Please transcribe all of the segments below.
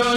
waa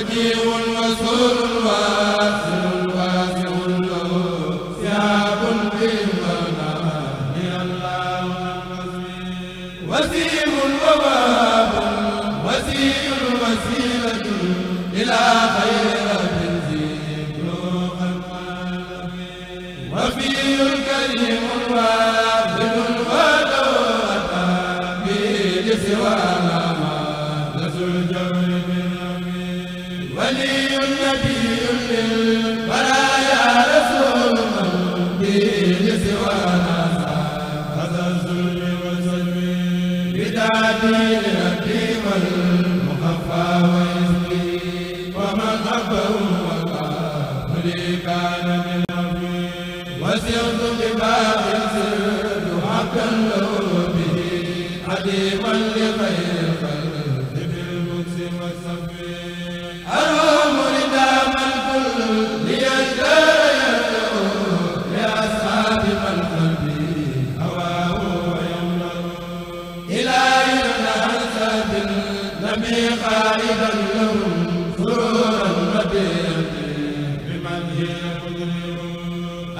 مجيء وسر واسر واسع له. ثياب الله لله وسيم وباب. وسيء وسيلة إلى خير بنزيم روحا وفي كريم واسع ولو أتى به سوانا وسرت بباب السر حقا له به. عديما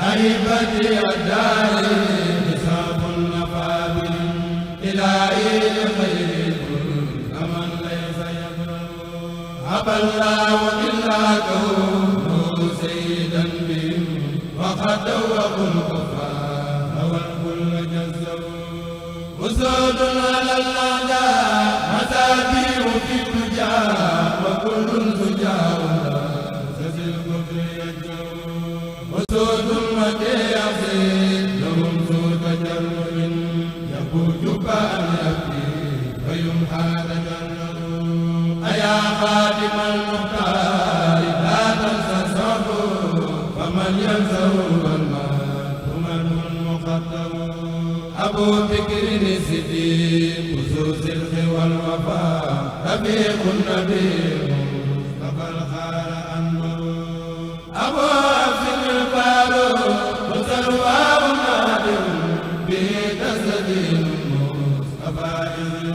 هيبة الدار انتساب المقابل إلهي لخير أمن ليس يبلغ. أبى الله إلا كونه سيدا بهم. وقد دوقوا الكفار والكل جزوا وسود على الأعداء متابيع في التجار أبو بكر الصديق ذو الزلف والوفاء رفيق النبي مصطفى الخال أنور. أبو عبد الفاروق مسلوى نادر به تسديد المصطفى إذ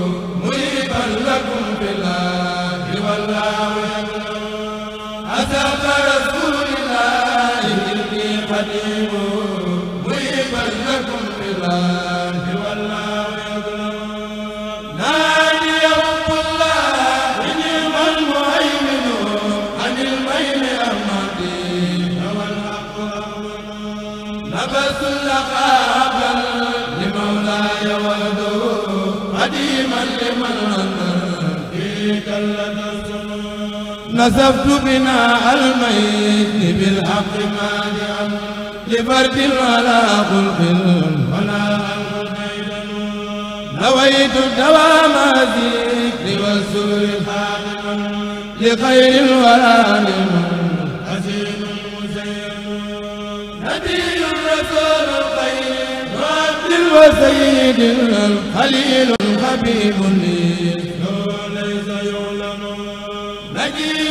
نسفت بناء الميت بالحق ما جعل لفرد ولا خلق ولا نويت دوام الذكر والسر خادما لخير ولا نعم من نبي رسول وسيد الخليل حبيب النيل.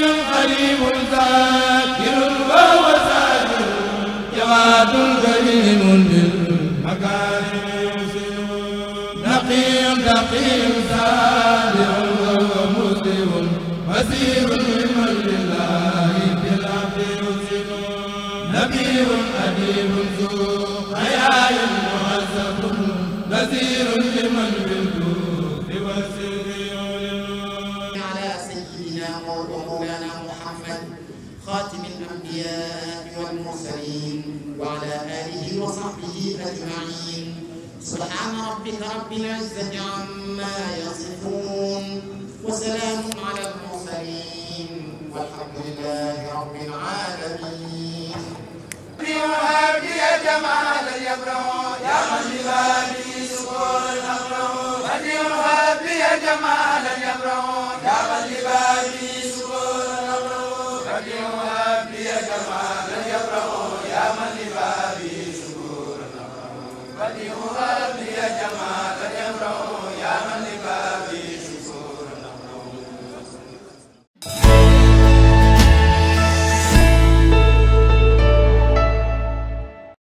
نجي قريب ذاكر وهو ساكر كريم للمكارم. يوصل نقي تقي صالح وهو مسلم مسير سيدنا ومولانا محمد خاتم الأنبياء والمرسلين وعلى آله وصحبه أجمعين. سبحان ربك رب العزة عما يصفون